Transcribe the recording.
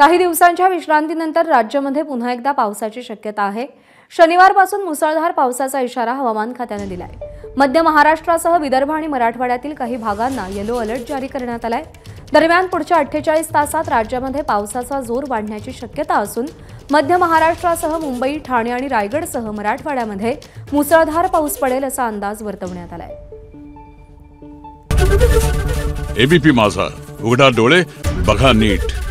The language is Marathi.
काही दिवसांच्या विश्रांतीनंतर राज्यामध्ये पुन्हा एकदा पावसाची शक्यता आहे. शनिवारपासून मुसळधार पावसाचा इशारा हवामान खात्याने दिलाय. मध्य महाराष्ट्रासह विदर्भ आणि मराठवाड्यातील काही भागांना येलो अलर्ट जारी करण्यात आलाय. दरम्यान पुढच्या अठ्ठेचाळीस तासात राज्यामध्ये पावसाचा जोर वाढण्याची शक्यता असून मध्य महाराष्ट्रासह मुंबई ठाणे आणि रायगडसह मराठवाड्यामध्ये मुसळधार पाऊस पडेल असा अंदाज वर्तवण्यात आलाय. एबीपी माझा. उघडा डोळे बघा नीट.